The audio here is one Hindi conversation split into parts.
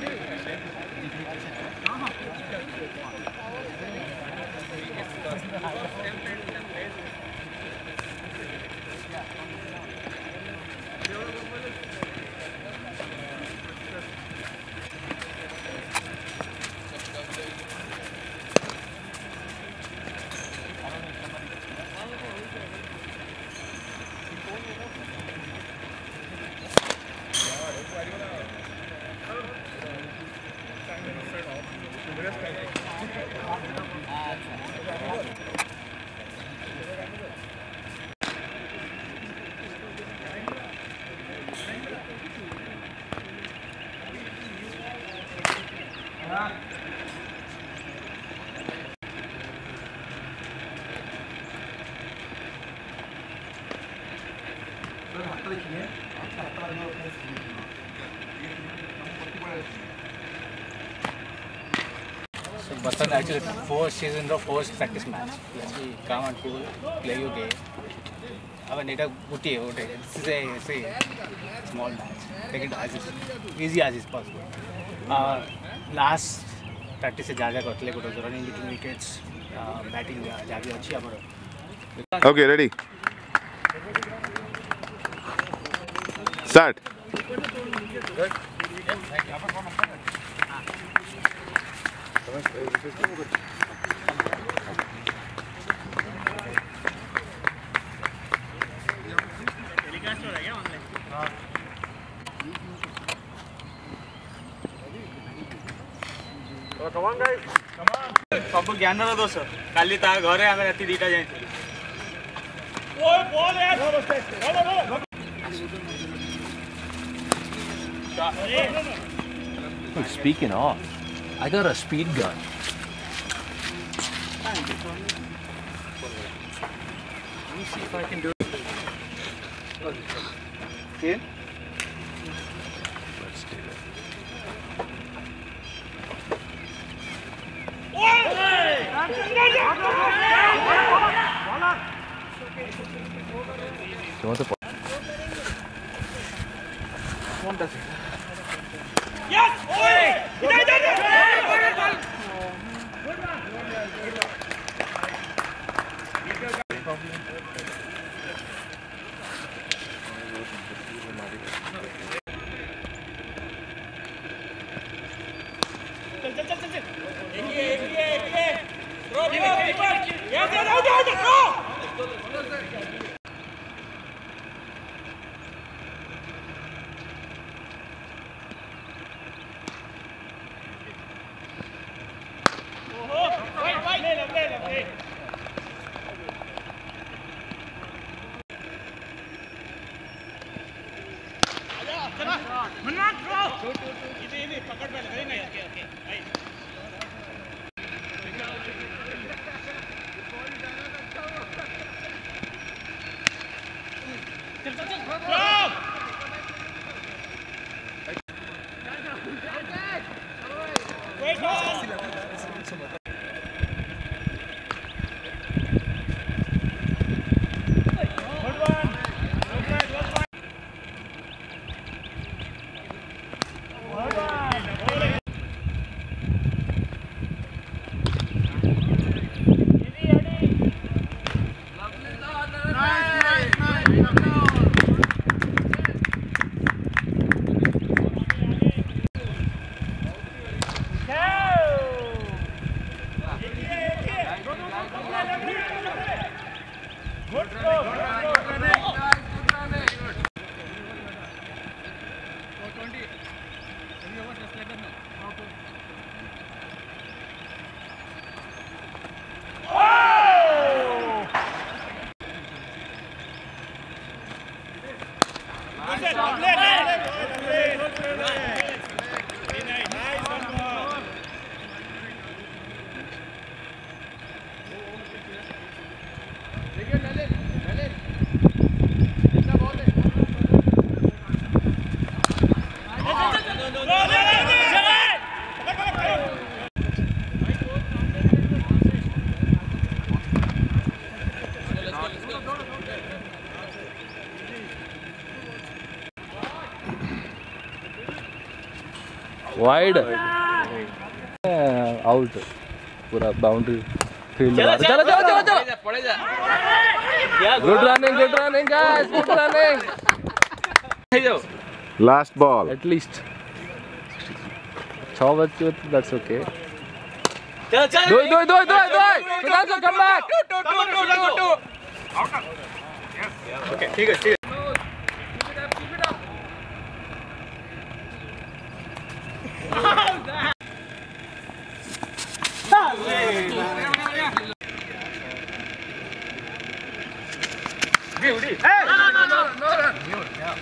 Come on. So Basant actually four season the first practice match. We come and pool, play your game. Our data goodie, okay. This is a small match. Take it as easy as is possible. Uh, last प्राक्ट से जा जा करते गोटे रनिंग बिटवीन विकेट्स बैटिंग जारी भी अच्छी आमर ओके रेडी स्टार्ट ସବୁ ଜ୍ଞାନର ଦୋଷ କାଲି ତା ଘରେ ଆମେ ରାତି ଦିଟା ଯାଇଥିଲୁ Look, speaking of, I got a speed gun. Let me see if I can do it. See? Let's ¿Cómo te pones? Póntase. ¡Ya! ¡Oye! ¡Ya, ya, ya! ¡Vuelva! पकड़ पे लग रही ना ओके भाई वाइड आउट पूरा बाउंड्री फ़ील्ड चलो चलो चलो चलो good running good running guys good running last ball at least छह बच्चे दैट्स ओके चल चल दो दो दो दो दो। Sudhanshu come back two two two two two okay ठीक है ठीक है। 没有力。哎，拿拿拿拿拿！没有力量。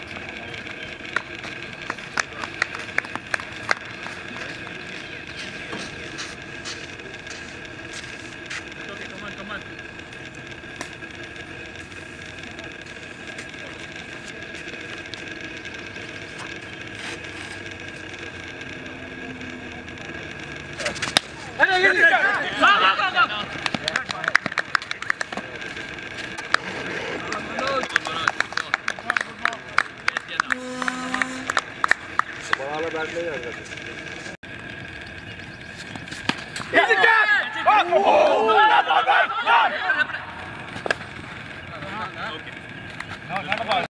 Easy cap! Oh, oh, no, not about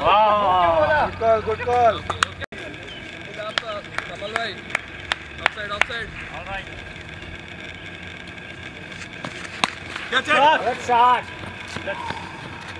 Wow. Good call, good call. Okay, okay. Kamal bhai. Offside, offside. All right. Catch it. Good shot. Good shot.